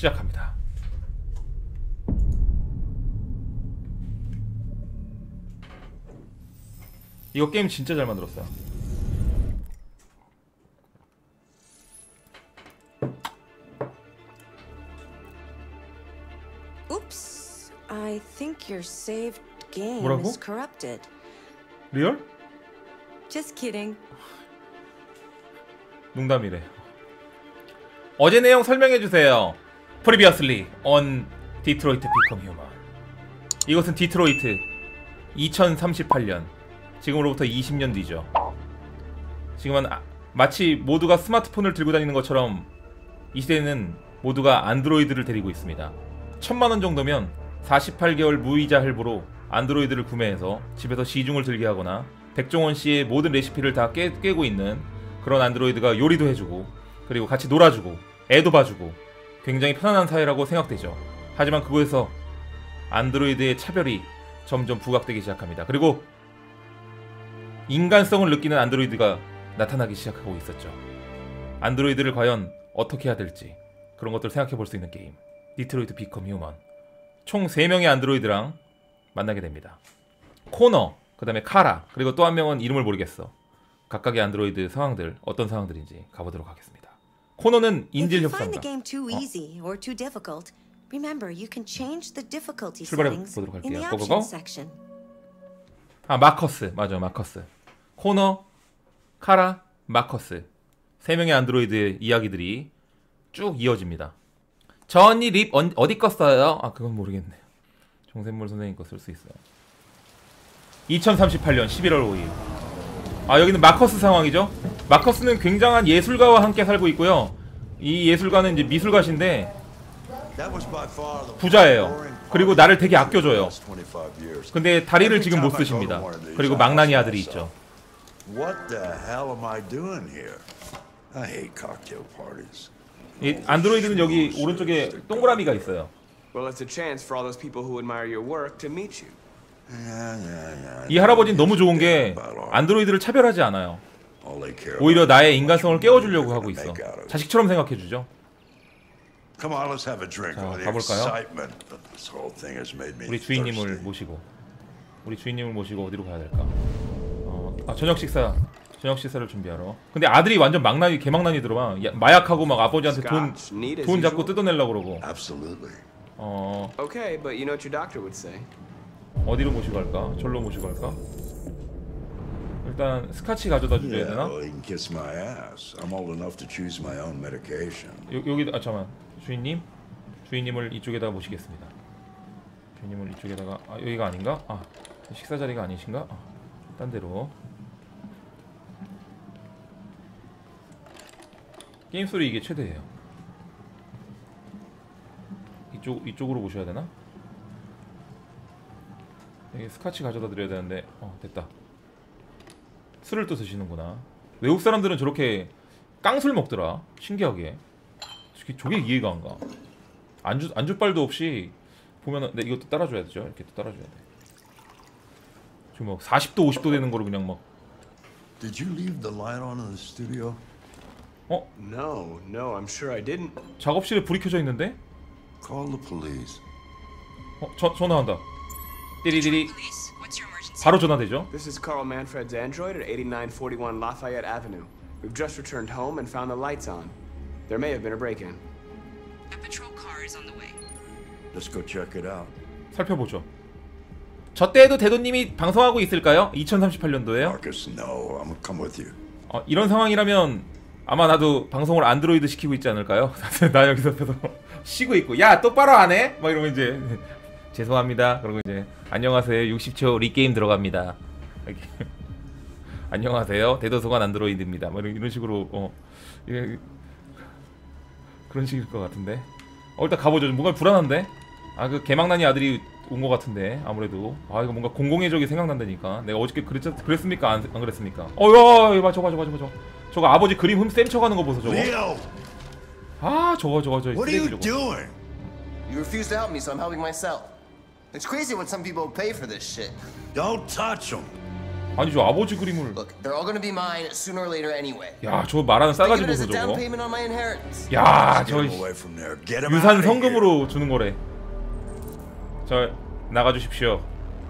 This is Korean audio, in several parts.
시작합니다. 이거 게임 진짜 잘 만들었어요. Oops. I think your saved game 뭐라고? is corrupted. 리얼? Just kidding. 농담이래. 어제 내용 설명해 주세요. Previously on Detroit Become Human. 이것은 디트로이트 2038년. 지금으로부터 20년 뒤죠. 지금은 아- 마치 모두가 스마트폰을 들고 다니는 것처럼 이 시대에는 모두가 안드로이드를 데리고 있습니다. 천만 원 정도면 48개월 무이자 할부로 안드로이드를 구매해서 집에서 시중을 들게 하거나 백종원 씨의 모든 레시피를 다 깨, 깨고 있는 그런 안드로이드가 요리도 해주고 그리고 같이 놀아주고 애도 봐주고 굉장히 편안한 사회라고 생각되죠. 하지만 그곳에서 안드로이드의 차별이 점점 부각되기 시작합니다. 그리고 인간성을 느끼는 안드로이드가 나타나기 시작하고 있었죠. 안드로이드를 과연 어떻게 해야 될지 그런 것들을 생각해 볼 수 있는 게임. 디트로이트 Become Human. 총 3명의 안드로이드랑 만나게 됩니다. 코너, 그 다음에 카라, 그리고 또 한 명은 이름을 모르겠어. 각각의 안드로이드 상황들, 어떤 상황들인지 가보도록 하겠습니다. 코너는 인질 협상가. 어? easy or too difficult, remember you can change the difficulty 출발해 settings 보도록 in the 할게요. 고고고. options section. 아 마커스 맞아 마커스 코너 카라 마커스 세 명의 안드로이드의 이야기들이 쭉 이어집니다. 저 언니 립 언- 어디 거 써요? 아 그건 모르겠네요. 정샘물 선생님 거 쓸 수 있어요. 2038년 11월 5일. 아 여기는 마커스 상황이죠. 마커스는 굉장한 예술가와 함께 살고 있고요. 이 예술가는 이제 미술가신데 부자예요. 그리고 나를 되게 아껴줘요. 근데 다리를 지금 못 쓰십니다. 그리고 망나니 아들이 있죠. What the hell am I doing here? I hate cocktail parties. 이 안드로이드는 여기 오른쪽에 동그라미가 있어요. Well, it's a chance for all those people who admire your work to meet you. Yeah, yeah, yeah. 이 할아버지는 너무 좋은 게 안드로이드를 차별하지 않아요. 오히려 나의 인간성을 깨워주려고 하고 있어. 자식처럼 생각해주죠. Come on, let's have a drink. 자, All the 가볼까요? excitement of this whole thing has made me 우리 주인님을. 모시고 우리 주인님을 모시고 어디로 가야 될까? 어, 아 저녁 식사 저녁 식사를 준비하러. 근데 아들이 완전 망나니 개망나니 들어와 야, 마약하고 막 아버지한테 돈돈 usual. 뜯어내려고 그러고. 어. 어디로 모시고 갈까? 절로 모시고 갈까? 일단 스카치 가져다 Yeah, 되나? 여, 여기 아 잠깐 주인님 주인님을 이쪽에다 모시겠습니다. 주인님을 이쪽에다가 아 여기가 아닌가? 아 식사 자리가 아니신가? 아, 딴 데로 게임 소리 이게 최대예요. 이쪽 이쪽으로 모셔야 되나? 여기 스카치 가져다 드려야 되는데 어 됐다. 술을 또 드시는구나. 외국 사람들은 저렇게 깡술 먹더라. 신기하게. 저게, 저게 이해가 안 가. 안주 안주빨도 없이 보면은 네, 이것도 따라줘야 되죠. 이렇게 또 따라줘야 돼. 지금 막 40도 50도 되는 거를 그냥 막 Did you leave the light on in the studio? No, no, I'm sure I didn't. 작업실에 불이 켜져 있는데 Call the police. 어, 저, 전화한다. 띠리디리 Police, what's your emergency? 바로 전화되죠. This is Carl Manfred's android at 8941 Lafayette Avenue. We've just returned home and found the lights on. There may have been a break-in. A patrol car is on the way. Let's go check it out. 살펴보죠. 저 때에도 대도님이 방송하고 있을까요? 2038년도에요. Marcus, no. I'm gonna come with you. 어, 이런 상황이라면 아마 나도 방송을 안드로이드 시키고 있지 않을까요? 나 여기서 옆에서 쉬고 있고 야 똑바로 안 해? 막 이러면 이제 죄송합니다. 그리고 이제 안녕하세요. 60초 리게임 들어갑니다. 이렇게. 안녕하세요. 대도서관 안드로이드입니다. 뭐 이런, 식으로 어 이게 그런 식일 것 같은데. 어 일단 가보죠. 뭔가 불안한데. 아 그 개망나니 아들이 온 것 같은데 아무래도 아 이거 뭔가 공공의 적이 생각난다니까. 내가 어저께 그랬 그랬습니까? 안, 안 그랬습니까? 어야 이거 봐 저거 저거 저거 저거 저거 아버지 그림 흠 쌤 쳐가는 거 보소 저거. 아 저거 저거 저 what are 쓰레기 you 저거. doing? You refuse to help me, so I'm helping myself. It's crazy what some people pay for this shit. Don't touch him. 아니 저 아버지 그림을 Look, they're all gonna be mine sooner or later anyway. 야 저 말하는 싸가지 보소 저거 payment on my inheritance. 야 Get 저 him away from there. Get him 유산. 성금으로 주는 거래 저 나가주십시오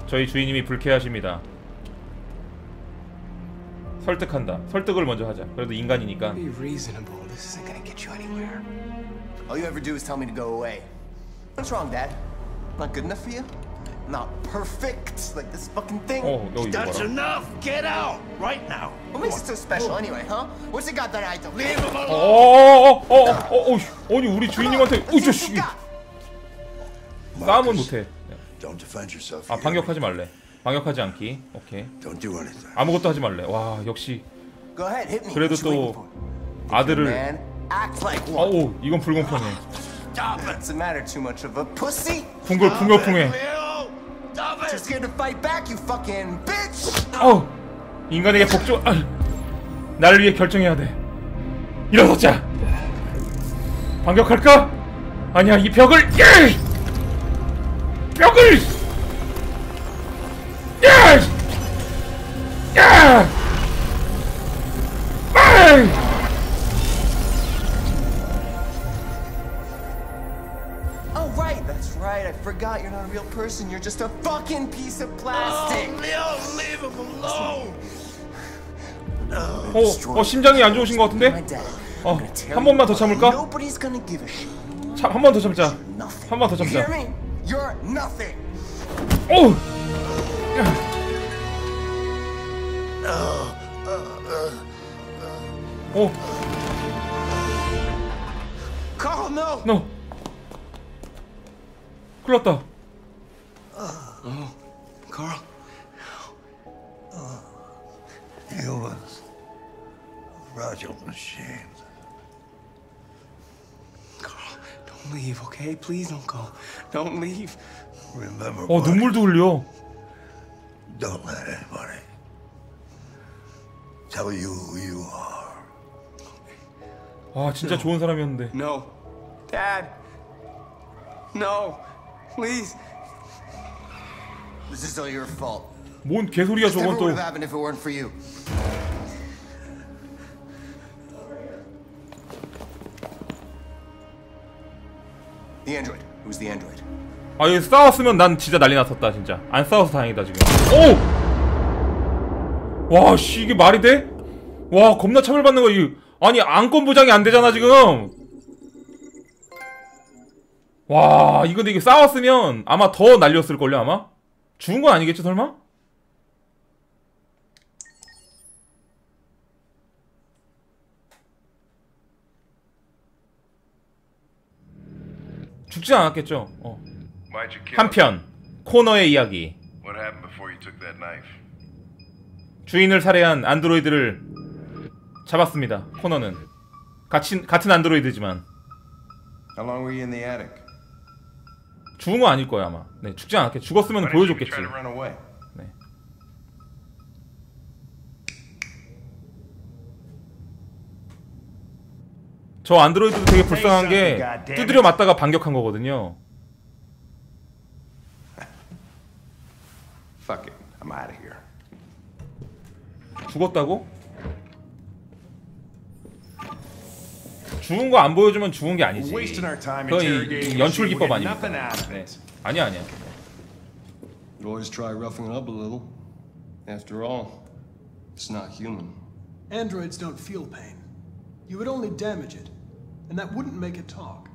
저희 주인님이 불쾌하십니다 설득한다 설득을 먼저 하자 그래도 인간이니까 Be reasonable. This isn't gonna get you anywhere. All you ever do is tell me to go away. What's wrong, Dad? Not good enough for you? Not perfect like this fucking thing? 어 여기 이거 That's 봐라 enough. Get out right now. What makes it so special anyway, huh? What's it got that I don't? Leave him alone. 어어어어어 아니 우리 주인님한테 What's 우저 it 씨 you got? 싸움은 못해 Don't defend yourself. 아. 반격하지 말래 방역하지 않기 오케이 Don't do anything. 아무것도 하지 말래 와 역시 Go ahead, hit me. 그래도 또? 아들을. 어우 이건 불공평해 Stop it. What's the matter? Too much of a pussy? 풍글 풍요풍해 stop Too it. scared to fight back, you fucking bitch! 어우 인간에게 복종 아, 나를 위해 결정해야 돼 일어서자 반격할까? 아니야 이 벽을 예! 벽을 예! Forgot you're not a real person. You're just a fucking piece of plastic. Leo, leave him alone. 어, 어 심장이 안 좋으신 것 같은데? 어, 한 번만 더 참을까? Nobody's gonna give a shit. 한번 더 참자 Nothing. 한번더 You hear 참자 me? You're nothing. 어우 어, Carl, no! 너 큰일 났다 Carl. Humans. Fragile machines. Carl, don't leave, okay? Please don't go. Don't leave. Remember, 어 buddy, 눈물도 흘려 don't let anybody tell you who you are. 아 진짜 좋은 사람이었는데 No. Dad. No. Please. This is all your fault. 뭔 개소리야 저건 would 또 have happened if it weren't for you. The android. It was the android. 아, 여기 싸웠으면 난 진짜 난리 났었다, 진짜. 안 싸워서 다행이다, 지금. 오! 와, 씨, 이게 말이 돼? 와, 겁나 차별받는 거, 이 아니, 안건 보장이 안 되잖아, 지금! 와, 이거 근데 이게 싸웠으면 아마 더 날렸을걸요, 아마? 죽은 건 아니겠지, 설마? 죽지 않았겠죠, 어. 한편 코너의 이야기? 주인을 살해한 안드로이드를 잡았습니다 코너는 같이, 같은 안드로이드지만 How long were you in the attic? 죽은 건 아닐 거야 아마 네 죽지 않았겠 죽었으면 보여줬겠지? 네. 저 안드로이드도 되게 불쌍한 게 두드려 맞다가 반격한 거거든요 Fuck it. I'm out of here. 죽었다고? 죽은 거 안 보여주면 죽은 게 아니지. 그건 이- 연출. 기법 아닙니까? 네. 아니야 아니야. Always try roughing it up a little. After all, it's not human. Androids don't feel pain. You would only damage it, and that wouldn't make it talk.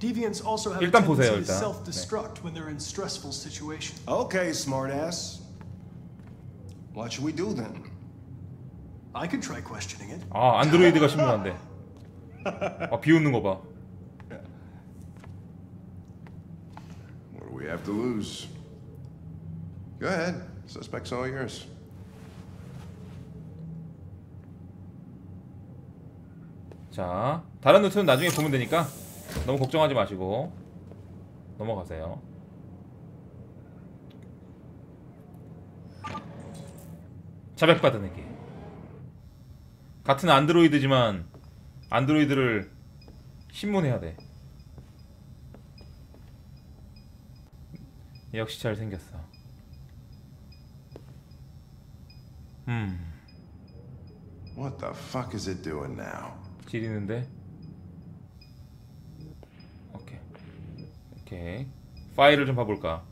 Deviants also have a 일단 보세요, tendency to 일단. self-destruct when they're in stressful situations. Okay, smartass. What should we do then? I could try questioning it. 아 안드로이드가 신문한데. 아 비웃는 거 봐. What do we have to lose? Go ahead. Suspect's all yours. 자 다른 노트는 나중에 보면 되니까 너무 걱정하지 마시고 넘어가세요. 자백받은 에게 같은 안드로이드지만 안드로이드를 신문해야 돼. 역시 잘 생겼어. 음 What the fuck is it doing now? 지리는데 오케이 오케이 파일을 좀 봐볼까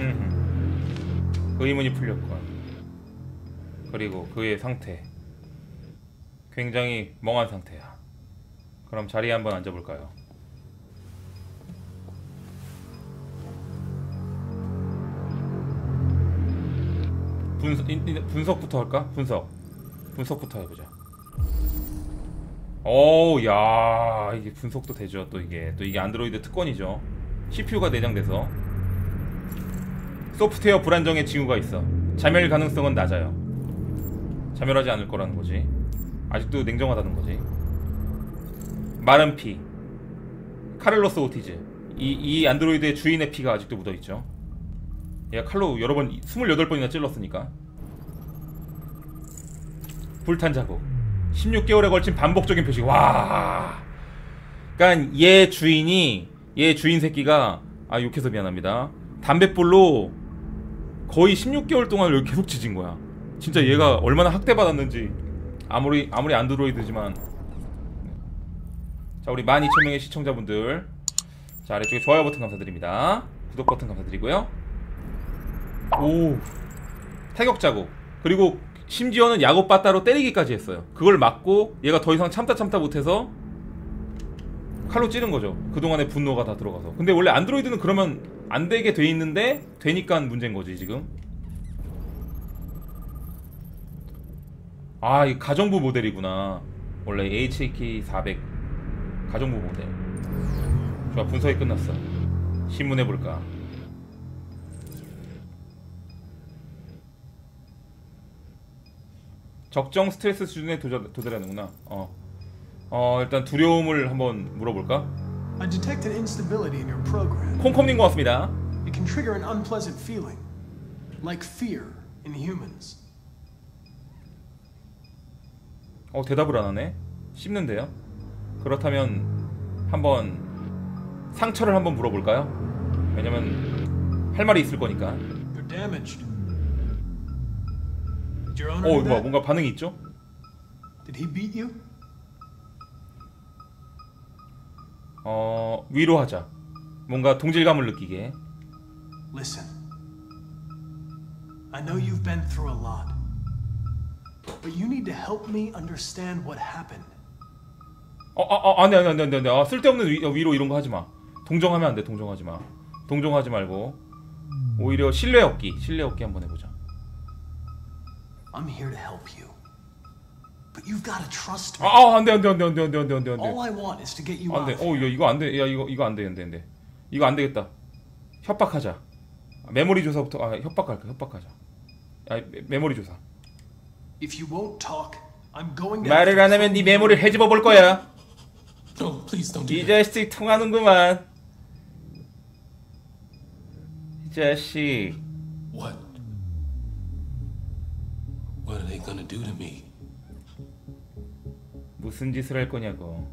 음. 의문이 풀렸군 그리고 그의 상태 굉장히 멍한 상태야 그럼 자리에 한번 앉아볼까요 분석, 인- 인- 분석부터 할까? 분석. 분석부터 해보자. 오, 야, 이게 분석도 되죠. 또 이게 또 이게 안드로이드 특권이죠. CPU가 내장돼서 소프트웨어 불안정의 징후가 있어. 자멸 가능성은 낮아요. 자멸하지 않을 거라는 거지. 아직도 냉정하다는 거지. 마른 피. 카를로스 오티즈. 이, 이 안드로이드의 주인의 피가 아직도 묻어 있죠. 얘가 칼로 여러 번 28번이나 찔렀으니까 불탄 자국 16개월에 걸친 반복적인 표식 와 그니까 얘 주인이 얘 주인 새끼가 아 욕해서 미안합니다 담뱃불로 거의 16개월 동안 이렇게 계속 지진 거야. 진짜 얘가 얼마나 학대받았는지 아무리 아무리 안드로이드지만. 자 우리 12,000명의 시청자분들. 자 아래쪽에 좋아요 버튼 감사드립니다. 구독 버튼 감사드리고요. 오. 타격 자국. 그리고 심지어는 야구 빠따로 때리기까지 했어요. 그걸 맞고 얘가 더 이상 참다 참다 못해서 칼로 찌른 거죠. 그동안의 분노가 다 들어가서. 근데 원래 안드로이드는 그러면 안 되게 돼 있는데 되니까 문제인 거지 지금 아 이 가정부 모델이구나 원래 HAK 400 가정부 모델 좋아 분석이 끝났어 신문해 볼까 적정 스트레스 수준에 도달, 도달하는구나. 어. 어, 일단 두려움을 한번 물어볼까? I detected instability in your program. 콩컴님 고맙습니다. It can trigger an unpleasant feeling, like fear in humans. 어, 대답을 안 하네. 씹는데요. 그렇다면 한번 상처를 한번 물어볼까요? 왜냐면 할 말이 있을 거니까. You're damaged. Did your owner 어, that? 뭔가 반응이 있죠? Did he beat you? 어, 위로하자. 뭔가 동질감을 느끼게. Listen. I know you've been through a lot. But you need to help me understand what happened. 어, 어, 어, 안 돼, 안 돼, 안 돼, 안 돼, 안 돼. 아, 쓸데없는 위, 위로 이런 거 하지 마. 동정하면 안 돼, 동정하지 마. 동정하지 말고. 오히려 신뢰 얻기, 신뢰 얻기 한번 해보자. I'm here to help you. But you've got to trust 아, me. 아, 안 돼, 안 돼, 안 돼, 안 돼, 안 돼, 안 돼, 안 돼, 안 All 돼. I want is to get you 안 돼. out. 어, 이거, 이거 안 돼. 야, 이거, 이거 안 돼, 안 돼, 안 돼. 이거 안 되겠다. 협박하자. 아, 메모리 조사부터, 아, 협박할까, 협박하자. 아, 메- 메모리 조사. If you won't talk, I'm going to. 말을 안 하면 네 메모리를 헤집어 볼 거야. No, please don't do 이 that. 자식 통하는구만. 이 자식. What? What are they gonna do to me? 무슨 짓을 할 거냐고.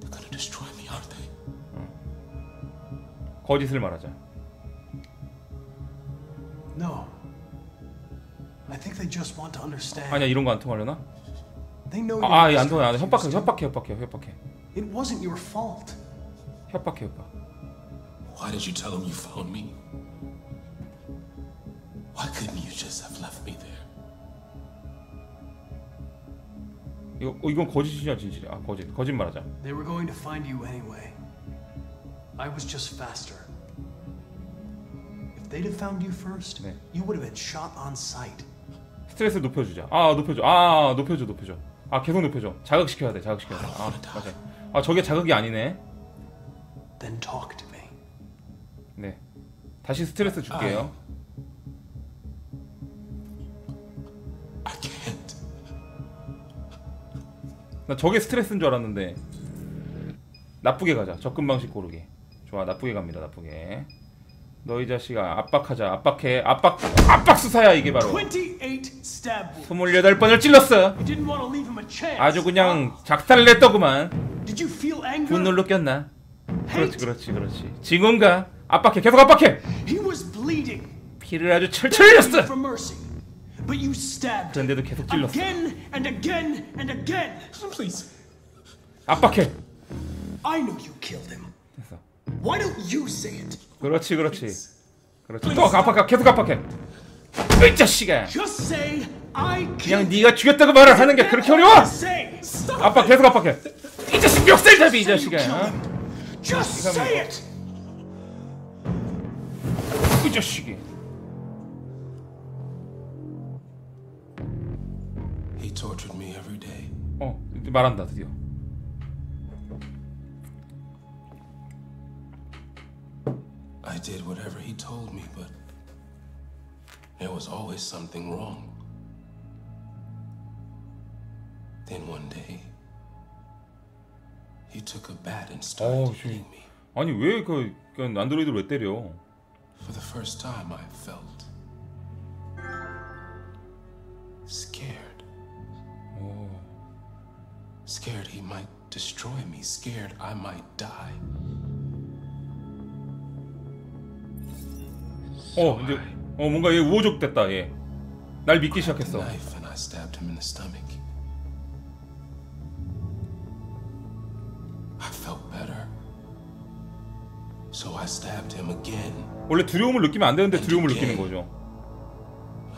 They? 거짓을 말하자. No. I think they just want to understand. 아니야 이런 거 안 통하려나? They know 아, 아, 안 just 통해, 안 돼. 협박해. 협박해, 협박해, 협박해, It wasn't your fault. 협박해, 협박. Why did you tell them you found me? Why couldn't you just have left me there? 이거 어, 이건 거짓이냐 진실이야? 아 거짓, 거짓말하자. They were going to find you anyway. I was just faster. If they'd have found you first, 네. you would have been shot on sight. 스트레스 높여주자. 아 높여줘. 아 높여줘, 높여줘. 아 계속 높여줘. 자극시켜야 돼, 자극시켜야 돼. 아 맞아. 아 저게 자극이 아니네. Then talk to me. 네. 다시 스트레스 줄게요. 나 저게 스트레스인 줄 알았는데 나쁘게 가자. 접근 방식 고르기. 좋아, 나쁘게 갑니다. 나쁘게. 너이 자식아 압박하자. 압박해. 압박 압박 수사야 이게 바로. 28 stab wounds. 28번을 찔렀어. 아주 그냥 작살을 냈더구만. 분노를 느꼈나? 그렇지 그렇지 그렇지 지금가 압박해 계속 압박해. 피를 아주 철철 흘렸어. But you stabbed him 그런데도 계속 찔렀어 again and again and again. Please. 압박해 I know you killed him. 됐어 Why don't you say it? 그렇지 그렇지 그렇지 또 압박해 계속 압박해 이 자식아 Just say I 그냥 killed 네가 죽였다고 말을 하는 게 그렇게 어려워. 압박 계속 압박해 이 자식 멱살잡이 이 자식아 어? Just say it. 이 자식이 He tortured me every day. 어 이제 말한다 드디어 I did whatever he told me, but there was always something wrong. Then one day, he took a bat and started 어 hitting 지금 me. 아니 왜그 그 안드로이드를 왜 때려 For the first time, I felt destroy me, scared I might die. 어 이제 어 뭔가 얘 우호적 됐다 얘 날 믿기 시작했어 Knife and I stabbed him in the stomach. I felt better. So I stabbed him again 원래 두려움을 느끼면 안 되는데 두려움을 느끼는 거죠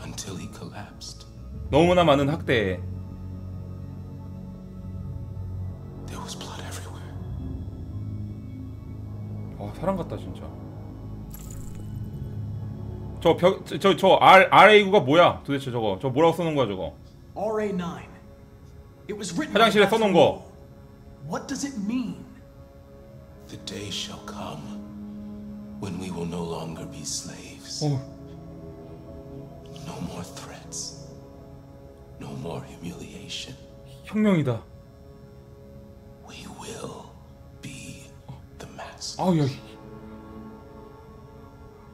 until he collapsed. 너무나 많은 학대에 사람 같다 진짜 저 벽 저 저 R RA9가 뭐야 도대체 저거 저 뭐라고 써놓은 거야 저거 RA9. It was written. 화장실에 써놓은 거. What does it mean? The day shall come when we will no longer be slaves. 어, No more threats. No more humiliation. 혁명이다 We will be the master. 아우 야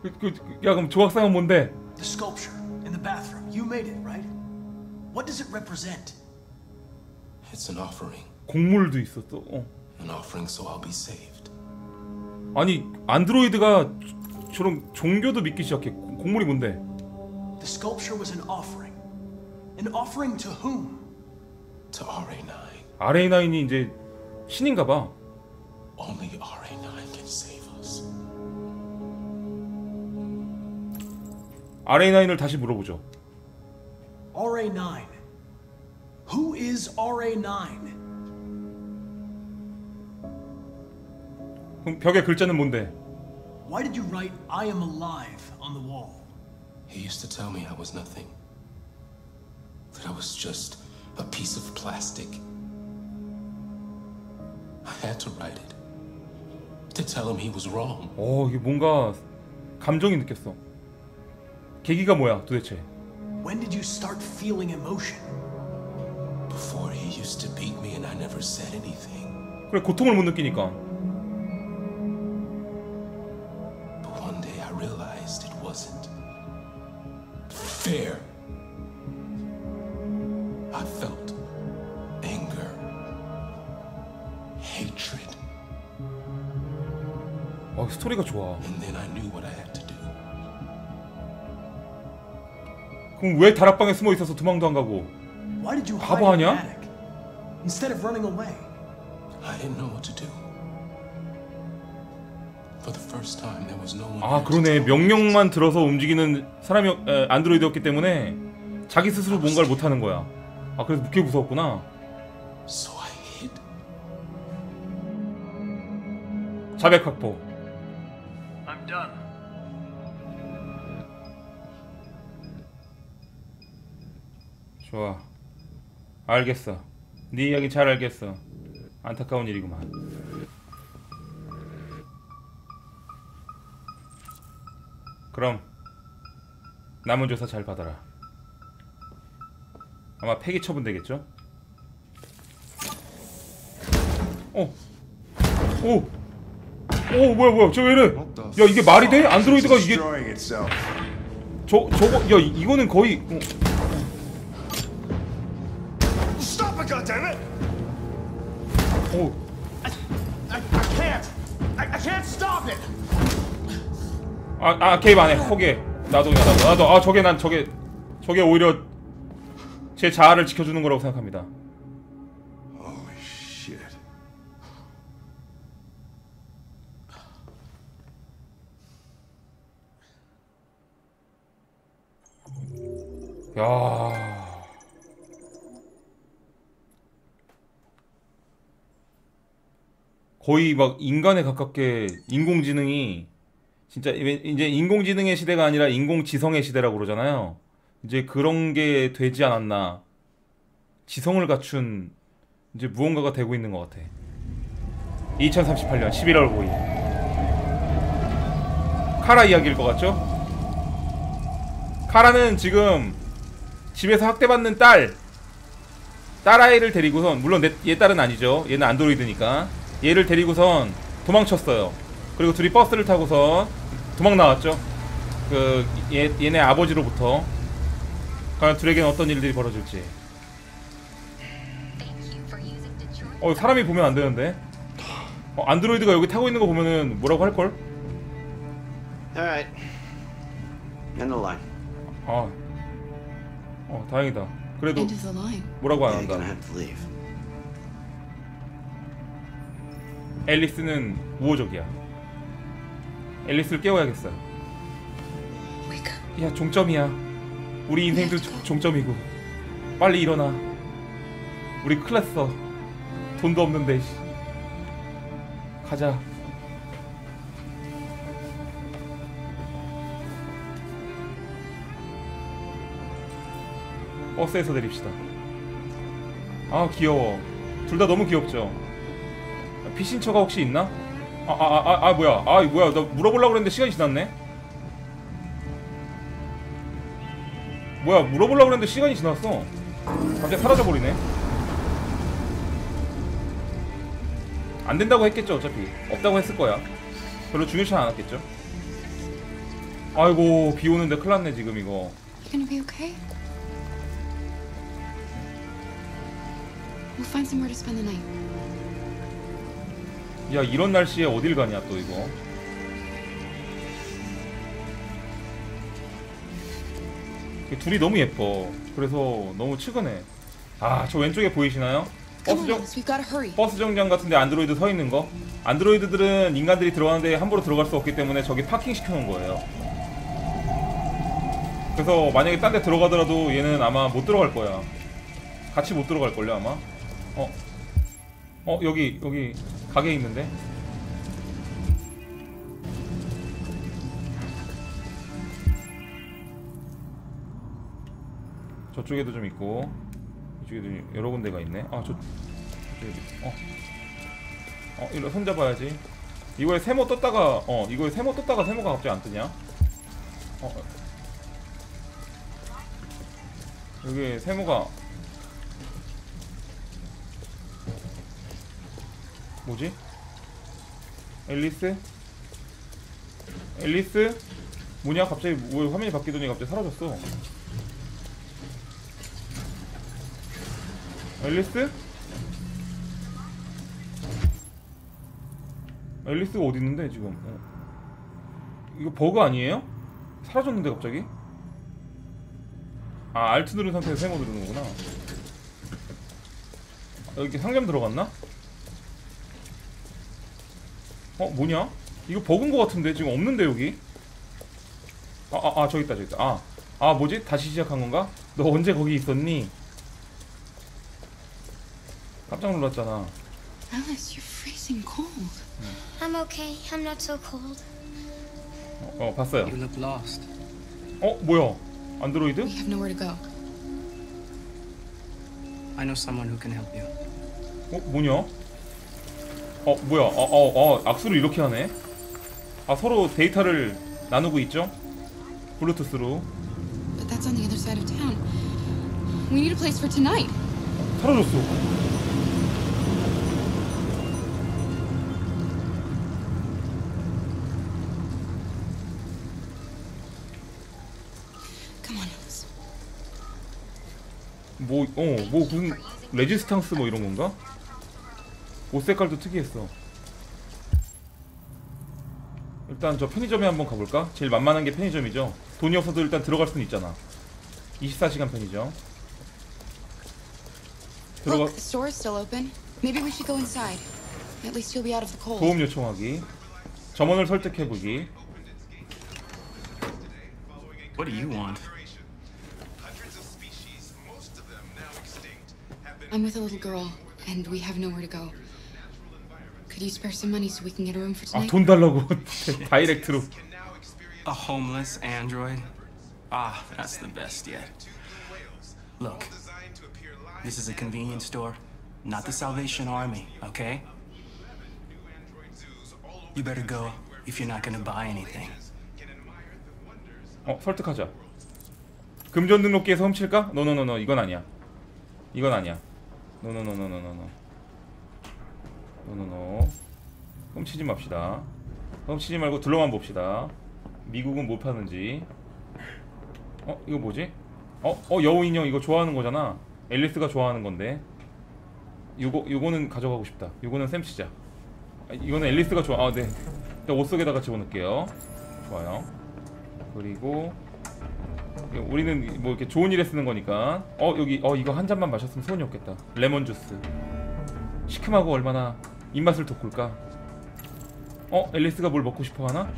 그, 그, 야 그럼 조각상은 뭔데 The sculpture in the bathroom. You made it, right? What does it represent? It's an offering. 곡물도 있었어 어. An offering so I'll be saved. 아니 안드로이드가 저- 저런 종교도 믿기 시작해 고- 곡물이 뭔데 The sculpture was an offering. An offering to whom? To RA9. RA9이 이제 신인가 봐 Only RA9 can save us. RA9을 다시 물어보죠 RA9. Who is RA9? 그럼 벽에 글자는 뭔데 Why did you write I am alive on the wall? He used to tell me I was nothing. That I was just a piece of plastic. I had to write it. To tell him he was wrong. 어 이게 뭔가 감정이 느꼈어 계기가 뭐야 도대체 When did you start feeling emotion? Before he used to beat me and I never said anything. 그래 고통을 못 느끼니까 But one day I realized it wasn't fair. I felt anger, hatred, 어 스토리가 좋아 and then I knew what I had 그럼 왜 다락방에 숨어 있어서 도망도 안 가고 바보 아니야? instead of running away? I didn't know what to do. For the first time, there was no one. 아 그러네 명령만 들어서 움직이는 사람이 에, 안드로이드였기 때문에 자기 스스로 뭔가를 못하는 거야 아 그래서 그게 무서웠구나 So I hid. 자백 확보 좋아 알겠어 네 이야기 잘 알겠어 안타까운 일이구만 그럼 남은 조사 잘 받아라 아마 폐기 처분 되겠죠? 어. 오. 오 뭐야 뭐야 저왜 이래 야 이게 말이 돼? 안드로이드가 이게. 저 저거 야 이- 이거는 거의 어. 오. I, I can't. I, I can't stop it. 아, 아 개입 안해 포기해 나도 그냥 나도 나도 아 저게 난 저게 저게 오히려 제 자아를 지켜주는 거라고 생각합니다 shit. 야 거의 막 인간에 가깝게 인공지능이 진짜 이제 인공지능의 시대가 아니라 인공지성의 시대라고 그러잖아요. 이제 그런 게 되지 않았나. 지성을 갖춘 이제 무언가가 되고 있는 것 같아. 2038년 11월 5일. 카라 이야기일 것 같죠? 카라는 지금 집에서 학대받는 딸 딸아이를 데리고선 물론 내, 얘 딸은 아니죠 얘는 안드로이드니까 얘를 데리고선 도망쳤어요 그리고 둘이 버스를 타고선 도망 나왔죠 그 얘, 얘네 아버지로부터 과연 둘에게는 어떤 일들이 벌어질지 어 사람이 보면 안 되는데 어, 안드로이드가 여기 타고 있는 거 보면은 뭐라고 할걸? End the line. 아, 어 다행이다. 그래도. 뭐라고 안 한다. 앨리스는 우호적이야. 앨리스를 깨워야겠어. Up. 야 종점이야. 우리 인생도 조- 종점이고. 빨리 일어나. 우리 큰일 났어. 돈도 없는데. 씨. 가자. 버스에서 내립시다. 아 귀여워. 둘 다 너무 귀엽죠. 피신처가 혹시 있나? 아아 아 아 뭐야? 아 뭐야? 나 물어보려고 그랬는데 시간이 지났네. 뭐야? 물어보려고 그랬는데 시간이 지났어. 갑자기 사라져 버리네. 안 된다고 했겠죠 어차피 없다고 했을 거야. 별로 중요치 않았겠죠. 아이고 비 오는데 큰일 났네 지금 이거. We'll find somewhere to spend the night. 야 이런 날씨에 어딜 가냐 또 이거? 둘이 너무 예뻐. 그래서 너무 측은해. 아 저 왼쪽에 보이시나요? 버스 정. 버스 정류장 같은데 안드로이드 서 있는 거? 안드로이드들은 인간들이 들어가는데 함부로 들어갈 수 없기 때문에 저기 파킹 시켜놓은 거예요. 그래서 만약에 딴 데 들어가더라도 얘는 아마 못 들어갈 거야. 같이 못 들어갈걸요 아마? 어? 어 여기 여기 가게 있는데? 저쪽에도 좀 있고 이쪽에도 여러 군데가 있네. 아 저 저쪽에도 어. 어 이거 손잡아야지. 이거에 세모 떴다가 어 이거에 세모 떴다가 세모가 갑자기 안 뜨냐? 어. 여기 세모가 뭐지? 앨리스? 앨리스? 뭐냐 갑자기 왜 화면이 바뀌더니 갑자기 사라졌어 앨리스? 앨리스가 어디 있는데 지금 어. 이거 버그 아니에요? 사라졌는데 갑자기? 아 알트 누른 상태에서 세모 누르는 거구나 아, 여기 상점 들어갔나? 어 뭐냐? 이거 버그인 거 같은데 지금 없는데 여기? 아아아 저기 있다 저기 있다 아, 아 뭐지? 다시 시작한 건가? 너 언제 거기 있었니? 깜짝 놀랐잖아 Alice, you're freezing cold. I'm okay. I'm not so cold. 어, 어 봤어요 You look lost. 어 뭐야 안드로이드? We have nowhere to go. I know someone who can help you. 어 뭐냐? 어 뭐야? 어어 어, 어, 악수를 이렇게 하네. 아 서로 데이터를 나누고 있죠? 블루투스로 But that's on the other side of town. We need a place for tonight. 사라졌어. Come on, Alice. 뭐어뭐 무슨 레지스탕스 뭐 이런 건가? 옷 색깔도 특이했어. 일단 저 편의점에 한번 가볼까? 제일 만만한 게 편의점이죠. 돈이 없어도 일단 들어갈 수는 있잖아. 24시간 편의점. 들어가. 도움 요청하기. 점원을 설득해보기. What do you want? I'm with a little girl, and we have nowhere to go. Could you spare some money so we can get a room for 아 tonight? 돈 달라고 다이렉트로. A homeless android? Ah, that's the best yet. Look, this is a convenience store, not the Salvation Army, okay? You better go if you're not gonna buy anything. 어 설득하자. 금전 등록기에서 훔칠까? 노노노노 이건 아니야. 이건 아니야. 노노노노노노노. 노노노. 훔치지 맙시다. 훔치지 말고 둘러만 봅시다. 미국은 뭐 파는지. 어 이거 뭐지? 어, 어 여우 인형 이거 좋아하는 거잖아. 앨리스가 좋아하는 건데. 요거 요거는 가져가고 싶다. 요거는 샘 치자. 아, 이거는 앨리스가 좋아. 아 네. 일단 옷 속에다가 집어넣을게요. 좋아요. 그리고 우리는 뭐 이렇게 좋은 일에 쓰는 거니까 어 여기 어 이거 한 잔만 마셨으면 소원이 없겠다 레몬 주스 시큼하고 얼마나 입맛을 돋굴까 어 앨리스가 뭘 먹고 싶어 하나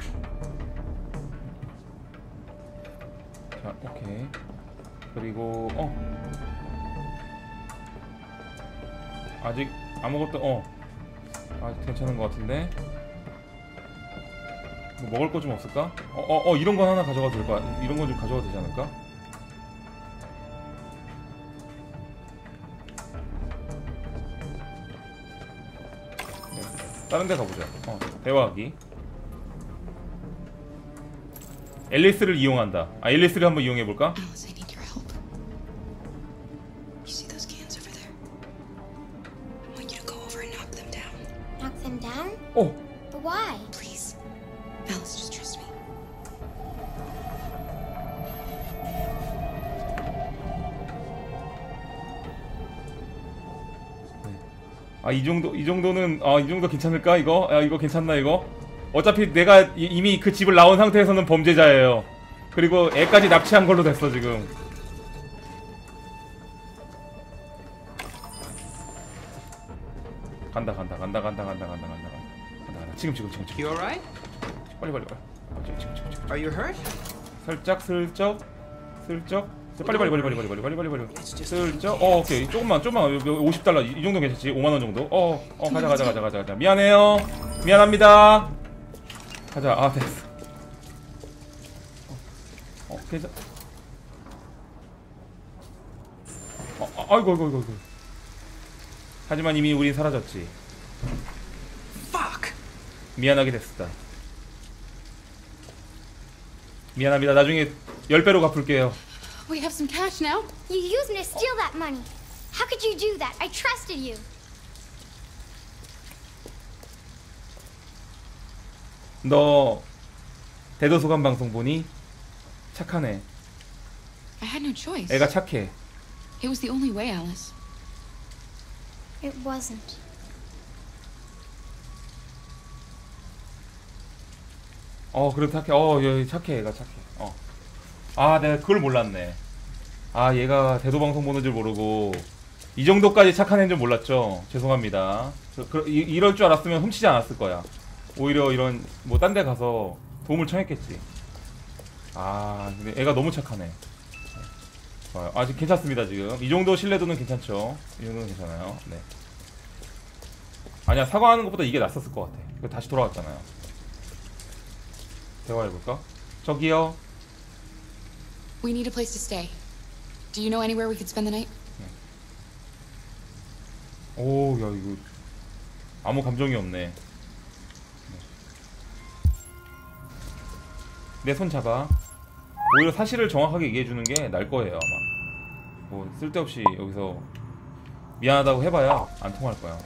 자 오케이 그리고 어 아직 아무것도 어 아직 괜찮은 것 같은데 뭐 먹을 거 좀 없을까? 어, 어, 어, 이런 건 하나 가져가도 될까? 이런 건좀 가져가도 되지 않을까? 다른 데 가보자. 어, 대화하기. 앨리스를 이용한다. 아, 앨리스를 한번 이용해볼까? 아, 이 정도, 이 정도는, 아, 이 정도 괜찮을까, 이거? 아, 이거 괜찮나, 이거? 어차피 내가 이- 이미 그 집을 나온 상태에서는 범죄자예요. 그리고 애까지 납치한 걸로 됐어, 지금. 간다, 간다, 간다, 간다, 간다, 간다, 간다, 간다, 간다, 간다. 지금, 지금, 지금, 지금. You alright? 빨리, 빨리, 빨리. 아, 지금, 지금, 지금, 지금. Are you hurt? 살짝, 슬쩍, 슬쩍. 빨리, 빨리, 빨리, 빨리, 빨리, 빨리, 빨리, 빨리, 빨리. 슬쩍. 어, 오케이. 조금만, 조금만. 50달러. 이 정도 괜찮지? 5만 원 정도. 어, 어, 가자, 가자, 가자, 가자, 가자. 미안해요. 미안합니다. 가자. 아, 됐어. 어, 어 괜찮. 어, 아, 아이고, 아이고, 아이고, 아이고. 하지만 이미 우린 사라졌지. Fuck! 미안하게 됐다. 미안합니다. 나중에 10배로 갚을게요. We have some cash now. You used me to steal that money. How could you do that? I trusted you. 너 대도서관 방송 보니? 착하네. I had no choice. 애가 착해. It was the only way, Alice. It wasn't. 어, 그래도 착해. 어, 얘 착해. 애가 착해. 어. 아, 내가 그걸 몰랐네. 아, 얘가 대도 방송 보는 줄 모르고 이 정도까지 착한 애인 줄 몰랐죠. 죄송합니다. 저, 그, 이, 이럴 줄 알았으면 훔치지 않았을 거야. 오히려 이런 뭐 딴 데 가서 도움을 청했겠지. 아, 근데 애가 너무 착하네. 좋아요. 아직 괜찮습니다, 지금. 이 정도 신뢰도는 괜찮죠. 이 정도는 괜찮아요. 네. 아니야, 사과하는 것보다 이게 낫었을 것 같아. 다시 돌아왔잖아요. 대화해볼까? 저기요. We need a place to stay. Do you know anywhere we could spend the night? 오, 야, 이거. 아무 감정이 없네. 내 손 잡아. 오히려 사실을 정확하게 얘기해 주는 게 나을 거예요, 아마. 뭐, 쓸데없이 여기서 미안하다고 해봐야 안 통할 거야.